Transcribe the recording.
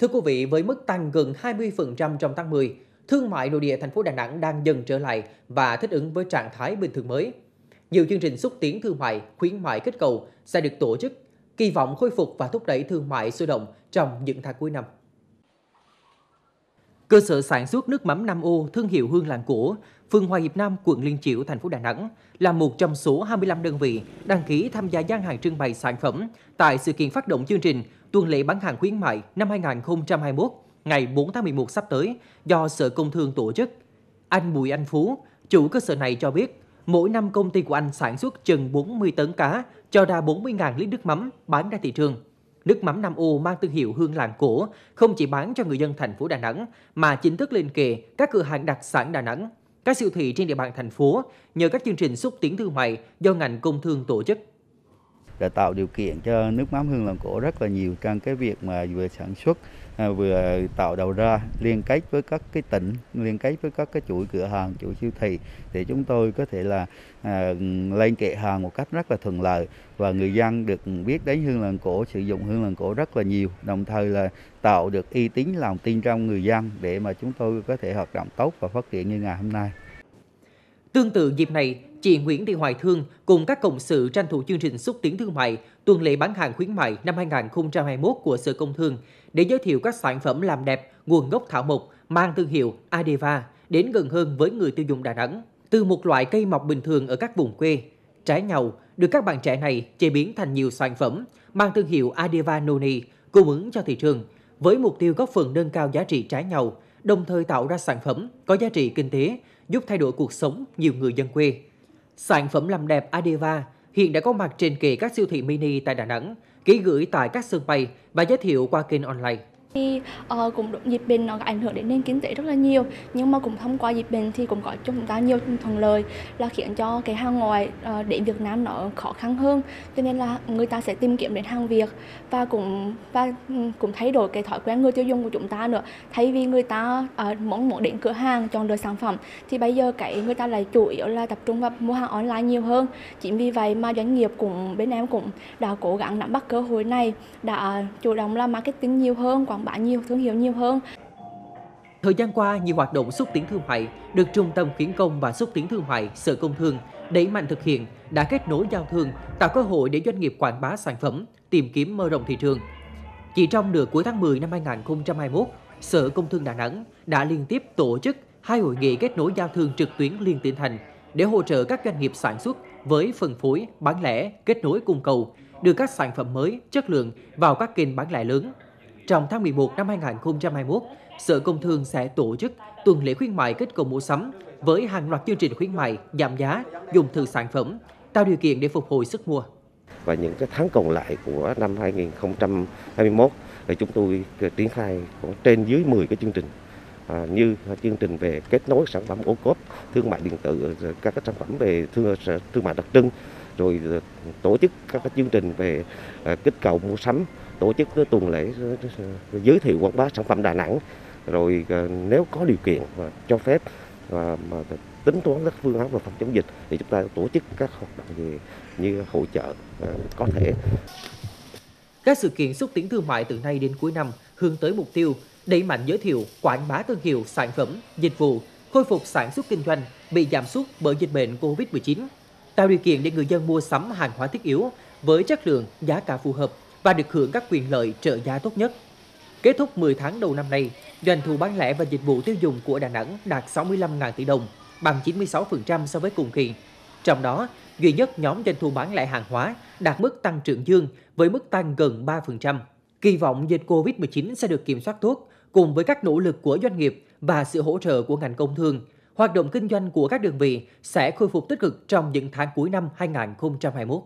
Thưa quý vị, với mức tăng gần 20% trong tháng 10, thương mại nội địa thành phố Đà Nẵng đang dần trở lại và thích ứng với trạng thái bình thường mới. Nhiều chương trình xúc tiến thương mại, khuyến mại kích cầu sẽ được tổ chức, kỳ vọng khôi phục và thúc đẩy thương mại sôi động trong những tháng cuối năm. Cơ sở sản xuất nước mắm Nam Ô thương hiệu hương làng cổ, phường Hòa Hiệp Nam, quận Liên Chiểu, thành phố Đà Nẵng là một trong số 25 đơn vị đăng ký tham gia gian hàng trưng bày sản phẩm tại sự kiện phát động chương trình tuần lễ bán hàng khuyến mại năm 2021 ngày 4 tháng 11 sắp tới do Sở Công Thương tổ chức. Anh Bùi Anh Phú, chủ cơ sở này cho biết, mỗi năm công ty của anh sản xuất chừng 40 tấn cá cho ra 40.000 lít nước mắm bán ra thị trường. Nước mắm Nam Ô mang thương hiệu hương làng cổ không chỉ bán cho người dân thành phố Đà Nẵng mà chính thức lên kề các cửa hàng đặc sản Đà Nẵng, các siêu thị trên địa bàn thành phố nhờ các chương trình xúc tiến thương mại do ngành công thương tổ chức đã tạo điều kiện cho nước mắm hương làng cổ rất là nhiều trong cái việc mà vừa sản xuất à, vừa tạo đầu ra liên kết với các cái tỉnh liên kết với các cái chuỗi cửa hàng chuỗi siêu thị để chúng tôi có thể là à, lên kệ hàng một cách rất là thuận lợi và người dân được biết đến hương làng cổ sử dụng hương làng cổ rất là nhiều đồng thời là tạo được uy tín lòng tin trong người dân để mà chúng tôi có thể hoạt động tốt và phát triển như ngày hôm nay. Tương tự dịp này, chị Nguyễn Thị Hoài Thương cùng các cộng sự tranh thủ chương trình xúc tiến thương mại tuần lễ bán hàng khuyến mại năm 2021 của Sở Công Thương để giới thiệu các sản phẩm làm đẹp nguồn gốc thảo mộc mang thương hiệu Adeva đến gần hơn với người tiêu dùng Đà Nẵng. Từ một loại cây mọc bình thường ở các vùng quê, trái nhau được các bạn trẻ này chế biến thành nhiều sản phẩm mang thương hiệu Adeva Noni cung ứng cho thị trường với mục tiêu góp phần nâng cao giá trị trái nhau, đồng thời tạo ra sản phẩm có giá trị kinh tế, giúp thay đổi cuộc sống nhiều người dân quê. Sản phẩm làm đẹp Adeva hiện đã có mặt trên kệ các siêu thị mini tại Đà Nẵng, ký gửi tại các sân bay và giới thiệu qua kênh online. Thì uh, cũng dịch bệnh nó ảnh hưởng đến nền kinh tế rất là nhiều. Nhưng mà cũng thông qua dịch bệnh thì cũng có cho chúng ta nhiều thuận lợi là khiến cho cái hàng ngoài uh, ờ, đến Việt Nam nó khó khăn hơn. Cho nên là người ta sẽ tìm kiếm đến hàng Việt và cũng và ừ, cũng thay đổi cái thói quen người tiêu dùng của chúng ta nữa. Thay vì người ta ờ, uh, muốn muốn đến cửa hàng chọn lựa sản phẩm thì bây giờ cái người ta lại chủ yếu là tập trung vào mua hàng online nhiều hơn. Chính vì vậy mà doanh nghiệp cũng bên em cũng đã cố gắng nắm bắt cơ hội này đã chủ động làm marketing nhiều hơn quảng quảng bá nhiều thương hiệu nhiều hơn. Thời gian qua, nhiều hoạt động xúc tiến thương mại được Trung tâm Khuyến công và Xúc tiến Thương mại Sở Công Thương đẩy mạnh thực hiện đã kết nối giao thương, tạo cơ hội để doanh nghiệp quảng bá sản phẩm, tìm kiếm mở rộng thị trường. Chỉ trong nửa cuối tháng 10 năm 2021, Sở Công Thương Đà Nẵng đã liên tiếp tổ chức hai hội nghị kết nối giao thương trực tuyến liên tỉnh thành để hỗ trợ các doanh nghiệp sản xuất với phân phối, bán lẻ, kết nối cung cầu, đưa các sản phẩm mới, chất lượng vào các kênh bán lẻ lớn trong tháng 11 năm 2021, Sở Công Thương sẽ tổ chức tuần lễ khuyến mại kích cầu mua sắm với hàng loạt chương trình khuyến mại giảm giá, dùng thử sản phẩm, tạo điều kiện để phục hồi sức mua. Và những cái tháng còn lại của năm 2021 thì chúng tôi triển khai khoảng trên dưới 10 cái chương trình à, như chương trình về kết nối sản phẩm ô cốp, thương mại điện tử, các cái sản phẩm về thương thương mại đặc trưng, rồi tổ chức các chương trình về à, kích cầu mua sắm tổ chức tuần lễ ờ, ờ, giới thiệu quảng bá sản phẩm Đà Nẵng rồi ờ, nếu có điều kiện và cho phép và mà tính toán các phương án về phòng chống dịch thì chúng ta tổ chức các hoạt động gì như hội trợ có thể. Các sự kiện xúc tiến thương mại từ nay đến cuối năm hướng tới mục tiêu đẩy mạnh giới thiệu, quảng bá thương hiệu, sản phẩm, dịch vụ, khôi phục sản xuất kinh doanh bị giảm sút bởi dịch bệnh Covid-19, tạo điều kiện để người dân mua sắm hàng hóa thiết yếu với chất lượng, giá cả phù hợp và được hưởng các quyền lợi trợ giá tốt nhất. Kết thúc 10 tháng đầu năm nay, doanh thu bán lẻ và dịch vụ tiêu dùng của Đà Nẵng đạt 65.000 tỷ đồng, bằng 96% so với cùng kỳ. Trong đó, duy nhất nhóm doanh thu bán lẻ hàng hóa đạt mức tăng trưởng dương với mức tăng gần 3%. Kỳ vọng dịch Covid-19 sẽ được kiểm soát tốt cùng với các nỗ lực của doanh nghiệp và sự hỗ trợ của ngành công thương, hoạt động kinh doanh của các đơn vị sẽ khôi phục tích cực trong những tháng cuối năm 2021.